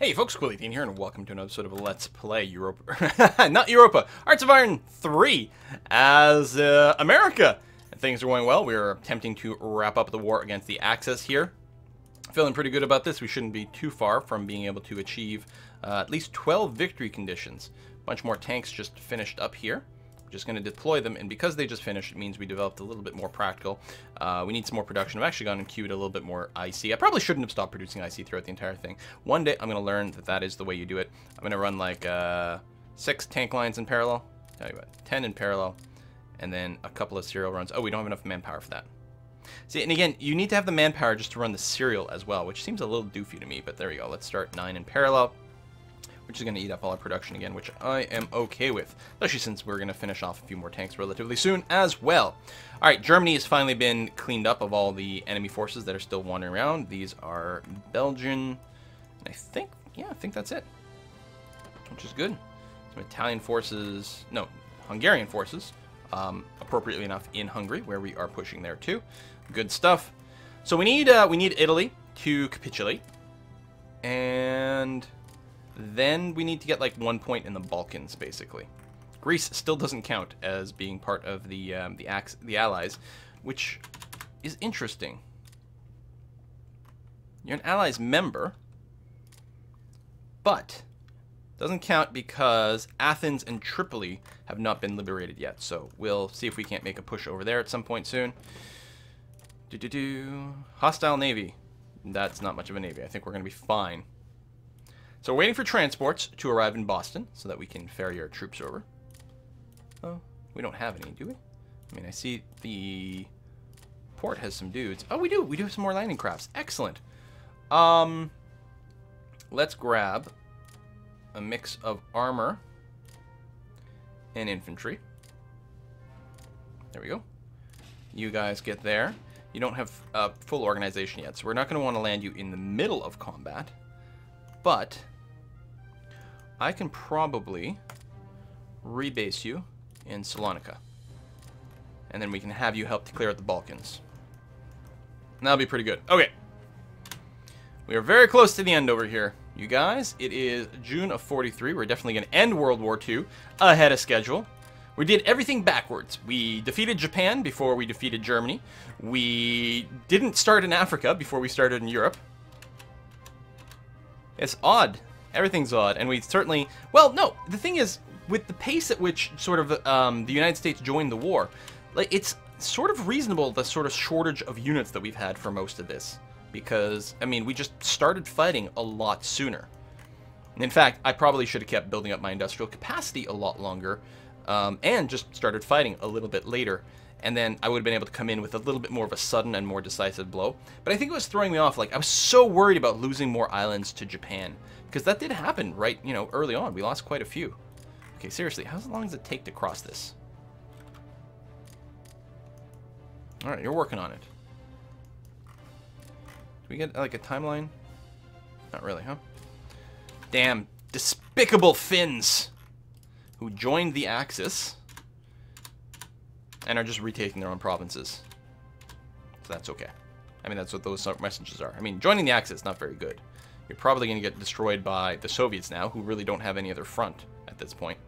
Hey folks, quill18 here, and welcome to another episode of Let's Play Europa, not Europa, Hearts of Iron 3 as uh, America. Things are going well. We are attempting to wrap up the war against the Axis here. Feeling pretty good about this. We shouldn't be too far from being able to achieve uh, at least 12 victory conditions. Bunch more tanks just finished up here just going to deploy them, and because they just finished, it means we developed a little bit more practical. Uh, we need some more production. I've actually gone and queued a little bit more IC. I probably shouldn't have stopped producing IC throughout the entire thing. One day, I'm going to learn that that is the way you do it. I'm going to run like uh, six tank lines in parallel. Tell you what, 10 in parallel, and then a couple of serial runs. Oh, we don't have enough manpower for that. See, and again, you need to have the manpower just to run the serial as well, which seems a little doofy to me, but there we go. Let's start 9 in parallel which is going to eat up all our production again, which I am okay with, especially since we're going to finish off a few more tanks relatively soon as well. All right, Germany has finally been cleaned up of all the enemy forces that are still wandering around. These are Belgian, I think, yeah, I think that's it, which is good. Some Italian forces, no, Hungarian forces, um, appropriately enough, in Hungary, where we are pushing there too. Good stuff. So we need uh, we need Italy to capitulate, and then we need to get like one point in the Balkans, basically. Greece still doesn't count as being part of the um, the, Ax the Allies, which is interesting. You're an Allies member, but doesn't count because Athens and Tripoli have not been liberated yet. So we'll see if we can't make a push over there at some point soon. Do do do. Hostile navy. That's not much of a navy. I think we're going to be fine. So we're waiting for transports to arrive in Boston so that we can ferry our troops over. Oh, we don't have any, do we? I mean, I see the port has some dudes. Oh, we do. We do have some more landing crafts. Excellent. Um, let's grab a mix of armor and infantry. There we go. You guys get there. You don't have a full organization yet, so we're not going to want to land you in the middle of combat. But I can probably rebase you in Salonika. And then we can have you help to clear out the Balkans. And that'll be pretty good. Okay. We are very close to the end over here. You guys, it is June of 43. We're definitely going to end World War II ahead of schedule. We did everything backwards. We defeated Japan before we defeated Germany. We didn't start in Africa before we started in Europe. It's odd. Everything's odd, and we certainly... Well, no, the thing is, with the pace at which sort of um, the United States joined the war, like it's sort of reasonable the sort of shortage of units that we've had for most of this. Because, I mean, we just started fighting a lot sooner. In fact, I probably should have kept building up my industrial capacity a lot longer, um, and just started fighting a little bit later and then I would have been able to come in with a little bit more of a sudden and more decisive blow. But I think it was throwing me off. Like, I was so worried about losing more islands to Japan. Because that did happen right, you know, early on. We lost quite a few. Okay, seriously, how long does it take to cross this? Alright, you're working on it. Do we get, like, a timeline? Not really, huh? Damn despicable Finns who joined the Axis and are just retaking their own provinces. So that's okay. I mean, that's what those messages are. I mean, joining the Axis is not very good. You're probably going to get destroyed by the Soviets now, who really don't have any other front at this point.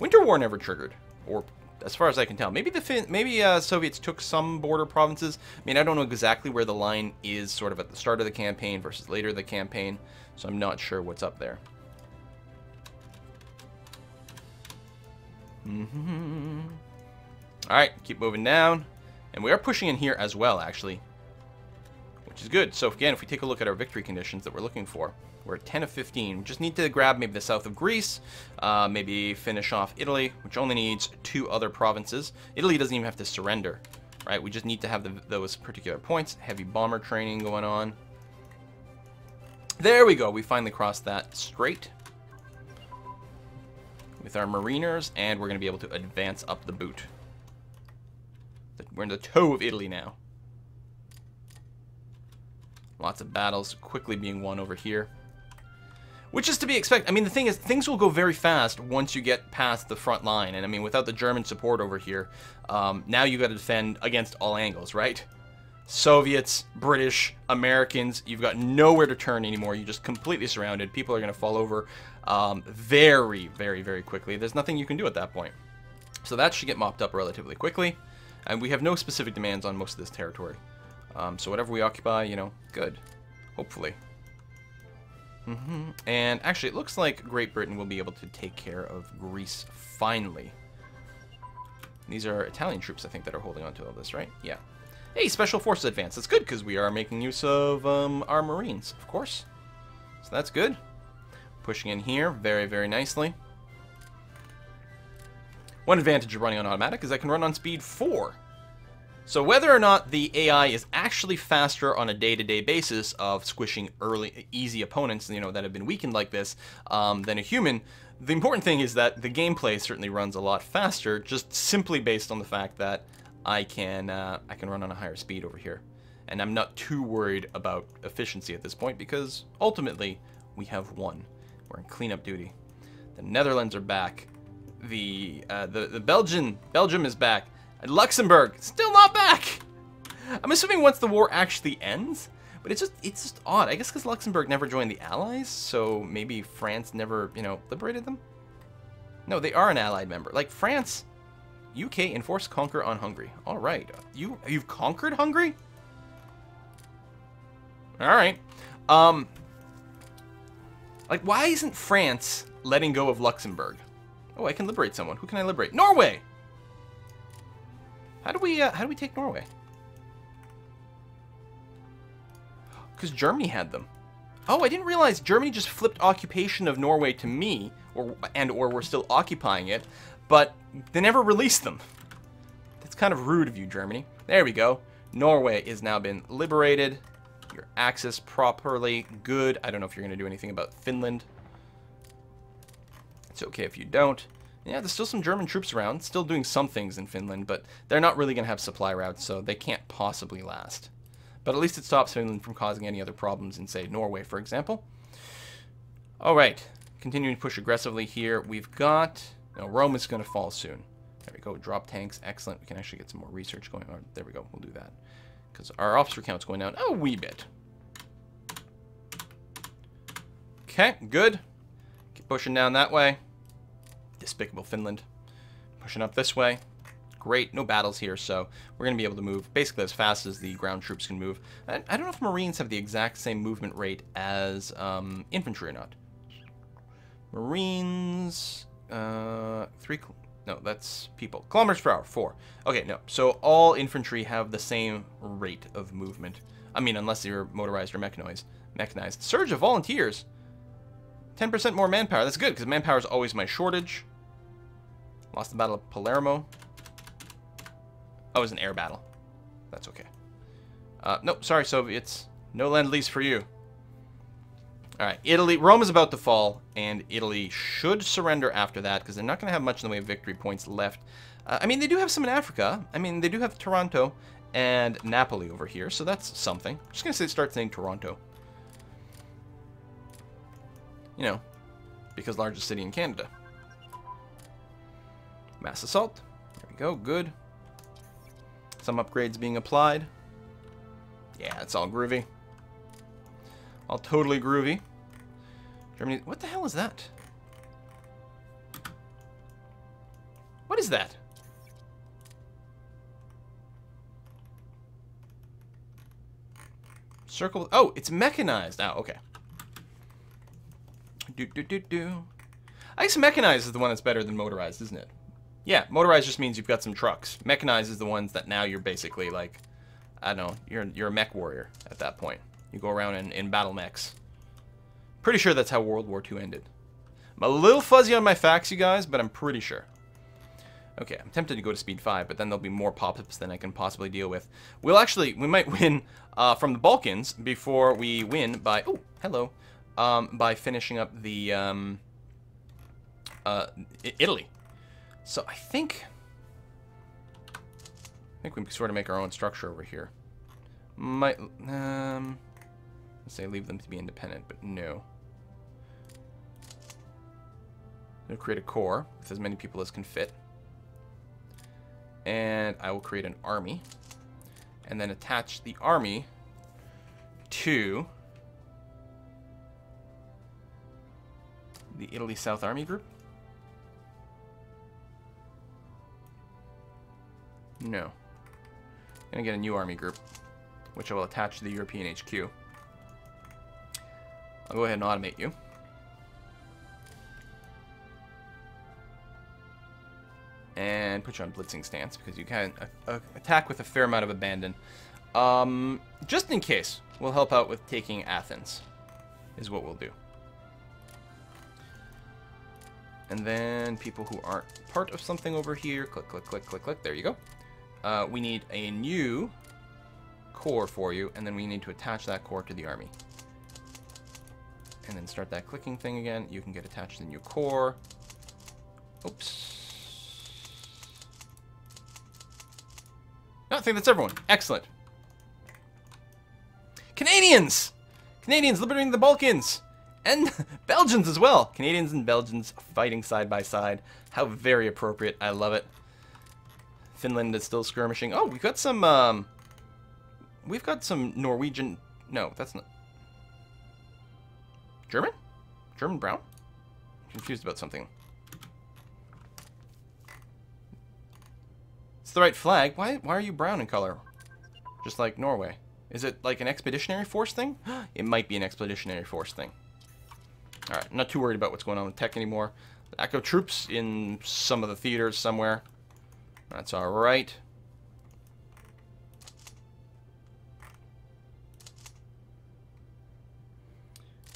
Winter War never triggered, or as far as I can tell. Maybe the fin maybe uh, Soviets took some border provinces. I mean, I don't know exactly where the line is sort of at the start of the campaign versus later the campaign, so I'm not sure what's up there. Mm -hmm. Alright, keep moving down. And we are pushing in here as well, actually. Which is good. So again, if we take a look at our victory conditions that we're looking for, we're at 10 of 15. We just need to grab maybe the south of Greece, uh, maybe finish off Italy, which only needs two other provinces. Italy doesn't even have to surrender, right? We just need to have the, those particular points. Heavy bomber training going on. There we go. We finally crossed that strait with our mariners, and we're going to be able to advance up the boot. We're in the toe of Italy now. Lots of battles quickly being won over here. Which is to be expected. I mean, the thing is, things will go very fast once you get past the front line. And I mean, without the German support over here, um, now you got to defend against all angles, right? Soviets, British, Americans. You've got nowhere to turn anymore. You're just completely surrounded. People are going to fall over um, very, very, very quickly. There's nothing you can do at that point. So that should get mopped up relatively quickly. And we have no specific demands on most of this territory. Um, so whatever we occupy, you know, good. Hopefully. Mm -hmm. And actually, it looks like Great Britain will be able to take care of Greece finally. These are Italian troops, I think, that are holding on to all this, right? Yeah. Hey, Special Forces Advance. That's good, because we are making use of um, our Marines, of course. So that's good. Pushing in here very, very nicely. One advantage of running on automatic is I can run on speed 4. So whether or not the AI is actually faster on a day-to-day -day basis of squishing early, easy opponents, you know, that have been weakened like this, um, than a human, the important thing is that the gameplay certainly runs a lot faster, just simply based on the fact that I can uh, I can run on a higher speed over here, and I'm not too worried about efficiency at this point because ultimately we have won. We're in cleanup duty. The Netherlands are back. The uh, the the Belgian Belgium is back. Luxembourg, still not back. I'm assuming once the war actually ends, but it's just it's just odd. I guess because Luxembourg never joined the Allies, so maybe France never, you know, liberated them? No, they are an allied member. Like France, UK enforced conquer on Hungary. All right, you you've conquered Hungary. All right, um, like why isn't France letting go of Luxembourg? Oh, I can liberate someone. Who can I liberate? Norway. How do we, uh, how do we take Norway? Because Germany had them. Oh, I didn't realize Germany just flipped occupation of Norway to me, or and or we're still occupying it, but they never released them. That's kind of rude of you, Germany. There we go. Norway has now been liberated. Your axis properly. Good. I don't know if you're going to do anything about Finland. It's okay if you don't. Yeah, there's still some German troops around, still doing some things in Finland, but they're not really going to have supply routes, so they can't possibly last. But at least it stops Finland from causing any other problems in, say, Norway, for example. All right, continuing to push aggressively here. We've got... No, Rome is going to fall soon. There we go, drop tanks, excellent. We can actually get some more research going on. There we go, we'll do that. Because our officer count's going down a wee bit. Okay, good. Keep pushing down that way. Despicable Finland. Pushing up this way. Great, no battles here, so we're going to be able to move basically as fast as the ground troops can move. I, I don't know if Marines have the exact same movement rate as um, infantry or not. Marines, uh, three, no, that's people. Kilometers per hour, four. Okay, no, so all infantry have the same rate of movement. I mean, unless you're motorized or mechanized. Mechanized. Surge of volunteers. 10% more manpower. That's good, because manpower is always my shortage. Lost the Battle of Palermo. Oh, it was an air battle. That's okay. Uh, nope, sorry, Soviets. No lend-lease for you. Alright, Italy. Rome is about to fall, and Italy should surrender after that, because they're not going to have much in the way of victory points left. Uh, I mean, they do have some in Africa. I mean, they do have Toronto and Napoli over here, so that's something. I'm just going to say start saying Toronto. You know, because largest city in Canada. Mass assault. There we go. Good. Some upgrades being applied. Yeah, it's all groovy. All totally groovy. Germany. What the hell is that? What is that? Circle. Oh, it's mechanized. Oh, okay. Do do do do. I guess mechanized is the one that's better than motorized, isn't it? Yeah, motorized just means you've got some trucks. Mechanized is the ones that now you're basically like, I don't know, you're, you're a mech warrior at that point. You go around in, in battle mechs. Pretty sure that's how World War II ended. I'm a little fuzzy on my facts, you guys, but I'm pretty sure. Okay, I'm tempted to go to speed 5, but then there'll be more pop-ups than I can possibly deal with. We'll actually, we might win uh, from the Balkans before we win by, oh, hello, um, by finishing up the, um, uh, Italy. So I think... I think we can sort of make our own structure over here. Might... Um, let's say leave them to be independent, but no. We'll create a corps with as many people as can fit. And I will create an army. and then attach the army to the Italy South Army Group? No. I'm gonna get a new army group, which I will attach to the European HQ. I'll go ahead and automate you. And put you on blitzing stance because you can uh, attack with a fair amount of abandon. Um, just in case, we'll help out with taking Athens, is what we'll do. And then people who aren't part of something over here, click, click, click, click, click, there you go. Uh, we need a new corps for you, and then we need to attach that corps to the army. And then start that clicking thing again. You can get attached to the new corps. Oops. No, I think that's everyone. Excellent. Canadians! Canadians liberating the Balkans! And Belgians as well! Canadians and Belgians fighting side by side. How very appropriate. I love it. Finland is still skirmishing. Oh, we've got some, um... We've got some Norwegian... No, that's not... German? German brown? confused about something. It's the right flag. Why, why are you brown in color? Just like Norway. Is it like an expeditionary force thing? it might be an expeditionary force thing. Alright, not too worried about what's going on with tech anymore. Echo troops in some of the theaters somewhere. That's alright.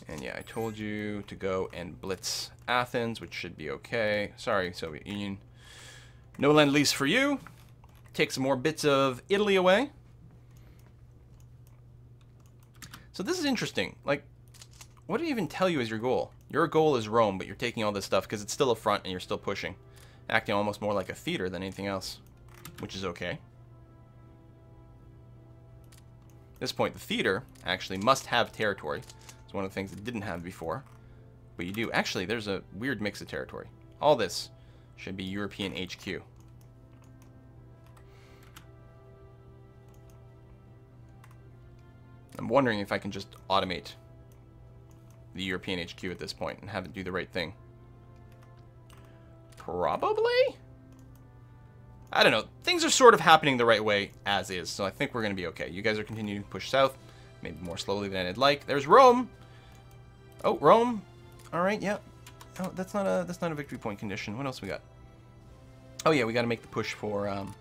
And yeah, I told you to go and blitz Athens, which should be okay. Sorry, Soviet Union. No lend-lease for you. Take some more bits of Italy away. So this is interesting. Like, what did it even tell you as your goal? Your goal is Rome, but you're taking all this stuff because it's still a front and you're still pushing acting almost more like a theater than anything else, which is okay. At this point, the theater actually must have territory. It's one of the things it didn't have before, but you do. Actually, there's a weird mix of territory. All this should be European HQ. I'm wondering if I can just automate the European HQ at this point and have it do the right thing. Probably? I don't know. Things are sort of happening the right way as is, so I think we're going to be okay. You guys are continuing to push south, maybe more slowly than I'd like. There's Rome. Oh, Rome. All right, yeah. Oh, that's not a that's not a victory point condition. What else we got? Oh yeah, we got to make the push for um,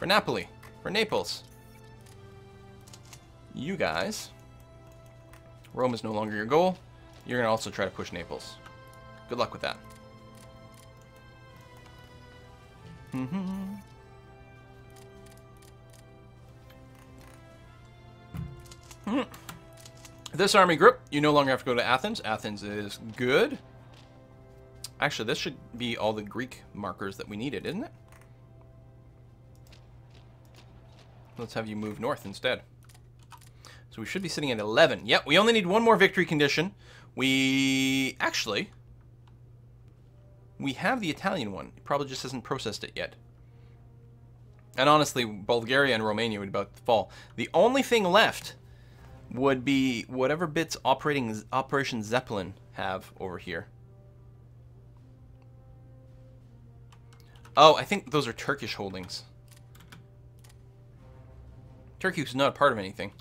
for Napoli, for Naples. You guys. Rome is no longer your goal. You're gonna also try to push Naples. Good luck with that. Mm-hmm. This army group, you no longer have to go to Athens. Athens is good. Actually, this should be all the Greek markers that we needed, isn't it? Let's have you move north instead. So we should be sitting at 11. Yep, we only need one more victory condition. We... Actually, we have the Italian one. It probably just hasn't processed it yet. And honestly, Bulgaria and Romania would about fall. The only thing left would be whatever bits operating Operation Zeppelin have over here. Oh, I think those are Turkish holdings. Turkey is not a part of anything.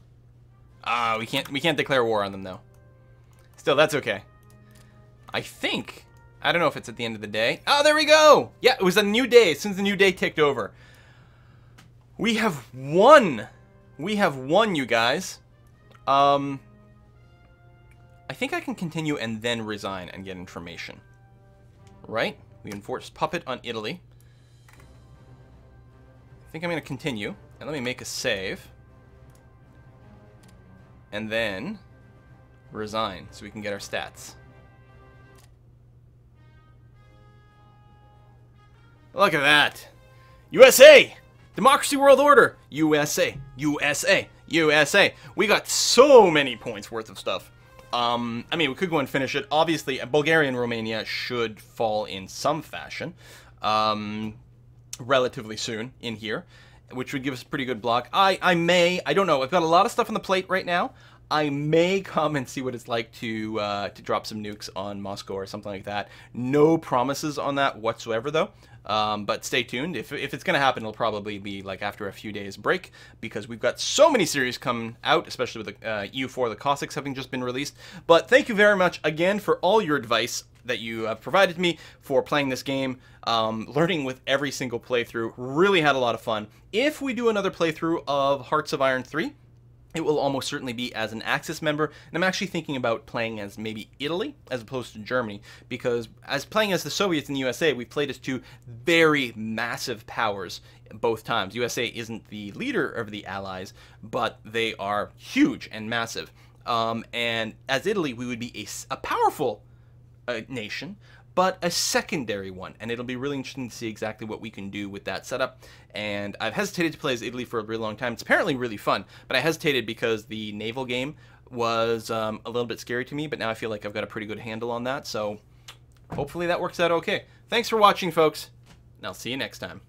Ah, we can't we can't declare war on them though. Still, that's okay. I think I don't know if it's at the end of the day. Oh, there we go. Yeah, it was a new day as soon as the new day ticked over. We have won. We have won, you guys. Um, I think I can continue and then resign and get information. Right? We enforced puppet on Italy. I think I'm going to continue. And let me make a save. And then resign so we can get our stats. Look at that. USA! Democracy World Order! USA! USA! USA! We got so many points worth of stuff. Um, I mean, we could go and finish it. Obviously, Bulgaria and Romania should fall in some fashion um, relatively soon in here. which would give us a pretty good block. I, I may, I don't know. I've got a lot of stuff on the plate right now. I may come and see what it's like to uh, to drop some nukes on Moscow or something like that. No promises on that whatsoever, though. Um, but stay tuned. If, if it's going to happen, it'll probably be like after a few days break because we've got so many series coming out, especially with the uh, EU4, the Cossacks having just been released. But thank you very much again for all your advice that you have provided me for playing this game, um, learning with every single playthrough. Really had a lot of fun. If we do another playthrough of Hearts of Iron 3, it will almost certainly be as an Axis member, and I'm actually thinking about playing as maybe Italy as opposed to Germany, because as playing as the Soviets in the USA, we've played as two very massive powers both times. USA isn't the leader of the Allies, but they are huge and massive. Um, and as Italy, we would be a, a powerful uh, nation, but a secondary one. And it'll be really interesting to see exactly what we can do with that setup. And I've hesitated to play as Italy for a really long time. It's apparently really fun, but I hesitated because the naval game was um, a little bit scary to me, but now I feel like I've got a pretty good handle on that. So hopefully that works out okay. Thanks for watching, folks, and I'll see you next time.